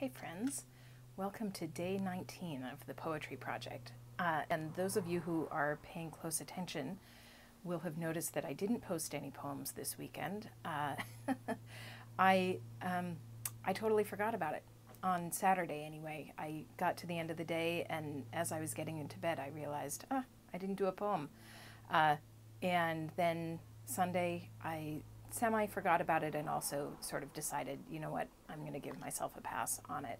Hey, friends. Welcome to day 19 of the Poetry Project. Uh, and those of you who are paying close attention will have noticed that I didn't post any poems this weekend. Uh, I, um, I totally forgot about it. On Saturday, anyway, I got to the end of the day, and as I was getting into bed, I realized, ah, I didn't do a poem. Uh, and then Sunday, I semi forgot about it and also sort of decided, you know what, I'm going to give myself a pass on it.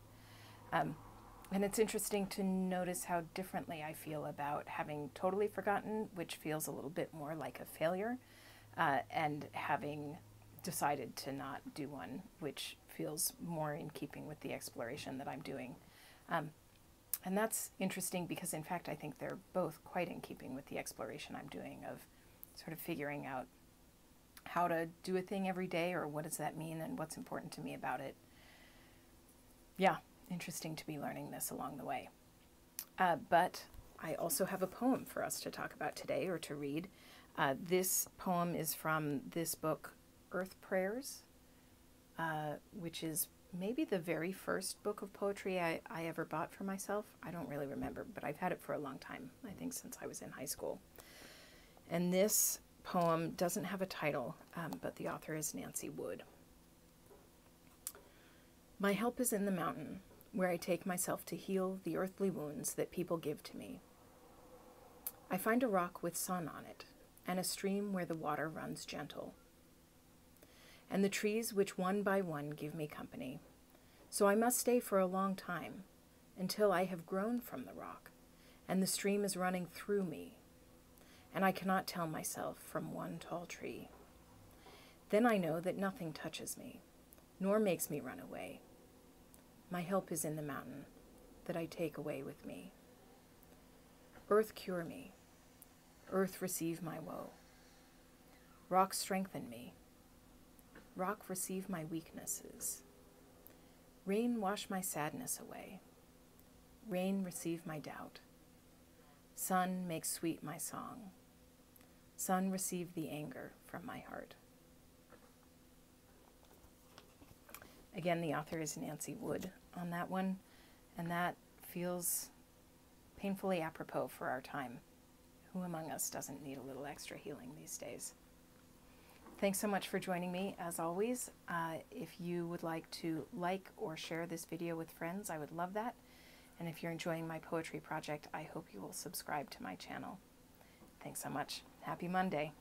Um, and it's interesting to notice how differently I feel about having totally forgotten, which feels a little bit more like a failure, uh, and having decided to not do one, which feels more in keeping with the exploration that I'm doing. Um, and that's interesting because, in fact, I think they're both quite in keeping with the exploration I'm doing of sort of figuring out how to do a thing every day or what does that mean and what's important to me about it. Yeah, interesting to be learning this along the way. Uh, but I also have a poem for us to talk about today or to read. Uh, this poem is from this book, Earth Prayers, uh, which is maybe the very first book of poetry I, I ever bought for myself. I don't really remember, but I've had it for a long time, I think since I was in high school. And this poem doesn't have a title, um, but the author is Nancy Wood. My help is in the mountain, where I take myself to heal the earthly wounds that people give to me. I find a rock with sun on it, and a stream where the water runs gentle, and the trees which one by one give me company. So I must stay for a long time, until I have grown from the rock, and the stream is running through me and I cannot tell myself from one tall tree. Then I know that nothing touches me, nor makes me run away. My help is in the mountain that I take away with me. Earth cure me, earth receive my woe. Rock strengthen me, rock receive my weaknesses. Rain wash my sadness away, rain receive my doubt. Sun make sweet my song. Sun, receive the anger from my heart. Again, the author is Nancy Wood on that one, and that feels painfully apropos for our time. Who among us doesn't need a little extra healing these days? Thanks so much for joining me. As always, uh, if you would like to like or share this video with friends, I would love that. And if you're enjoying my poetry project, I hope you will subscribe to my channel. Thanks so much. Happy Monday.